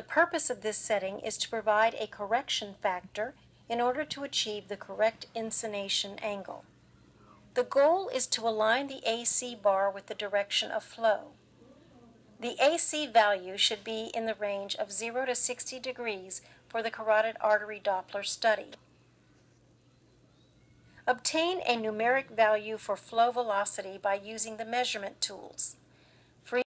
The purpose of this setting is to provide a correction factor in order to achieve the correct inclination angle. The goal is to align the AC bar with the direction of flow. The AC value should be in the range of 0 to 60 degrees for the carotid artery Doppler study. Obtain a numeric value for flow velocity by using the measurement tools.